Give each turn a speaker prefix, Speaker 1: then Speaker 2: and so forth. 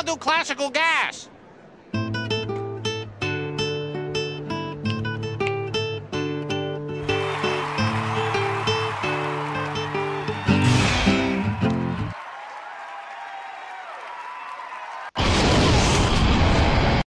Speaker 1: I'll do classical gas.